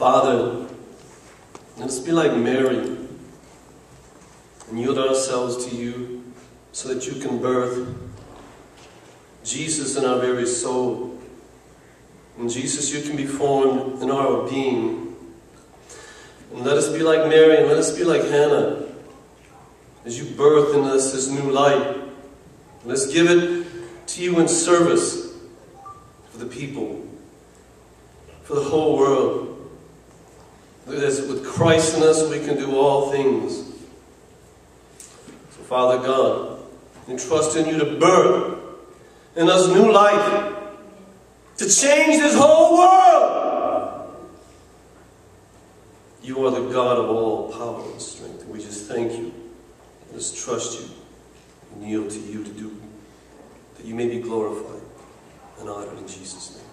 Father, let us be like Mary and yield ourselves to you so that you can birth Jesus in our very soul. And Jesus, you can be formed in our being. And let us be like Mary and let us be like Hannah as you birth in us this new light. Let's give it to you in service for the people, for the whole world with Christ in us, we can do all things. So, Father God, we trust in you to birth in us new life, to change this whole world. You are the God of all power and strength, we just thank you. Let us trust you, kneel to you to do, that you may be glorified and honored in Jesus' name.